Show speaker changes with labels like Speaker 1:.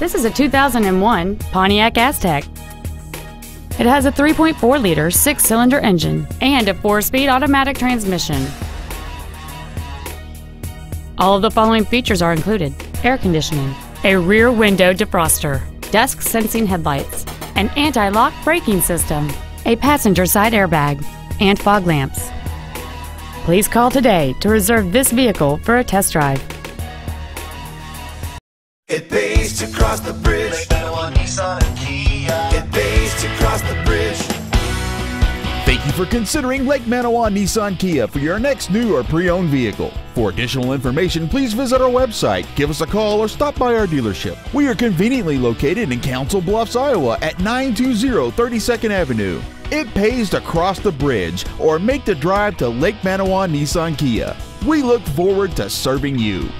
Speaker 1: This is a 2001 Pontiac Aztek. It has a 3.4 liter six cylinder engine and a four speed automatic transmission. All of the following features are included air conditioning, a rear window defroster, dusk sensing headlights, an anti lock braking system, a passenger side airbag, and fog lamps. Please call today to reserve this vehicle for a test drive.
Speaker 2: Pays to cross the bridge. Nissan Kia. It pays to cross the bridge.
Speaker 3: Thank you for considering Lake Manawa Nissan Kia for your next new or pre-owned vehicle. For additional information, please visit our website, give us a call, or stop by our dealership. We are conveniently located in Council Bluffs, Iowa at 920 32nd Avenue. It pays to cross the bridge or make the drive to Lake Manawa Nissan Kia. We look forward to serving you.